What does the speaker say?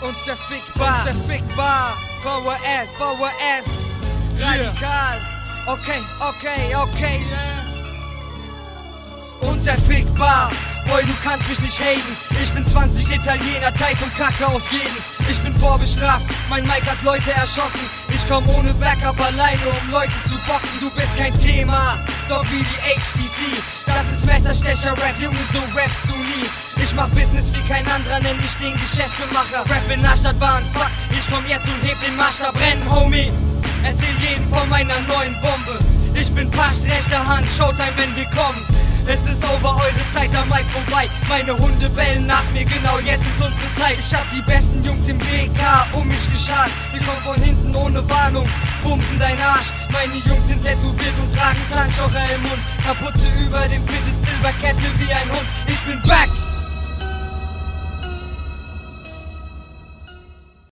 Unzerfickbar, unzerfickbar. VHS, VHS. Radikal. Okay, okay, okay. Unzerfickbar. Boy, du kannst mich nicht haten. Ich bin 20 Italiener, Teig und Kacke auf jeden. Ich bin vorbestraft, mein Mike hat Leute erschossen. Ich komm ohne Backup alleine, um Leute zu boxen. Du bist kein Thema, doch wie die HTC. Das ist Messerstecher-Rap, Junge, so rappst du nie. Ich mach Business wie kein anderer, nenn mich den Geschäftemacher. Rap in der Stadt war ein Fuck, ich komm jetzt und heb den Maßstab brennen, Homie. Erzähl jedem von meiner neuen Bombe. Ich bin Pasch, rechte Hand, Showtime, wenn wir kommen. Es ist over, eure Zeit am Mike vorbei. Meine Hunde bellen nach mir, genau jetzt ist unsere Zeit. Ich hab die besten Jungs im WK um mich geschart. Wir kommen von hinten ohne Warnung, bumsen dein Arsch. Meine Jungs sind tätowiert und Zahnstocher im Mund. Kapuze über dem Fitted Silberkette wie ein Hund. Ich bin back,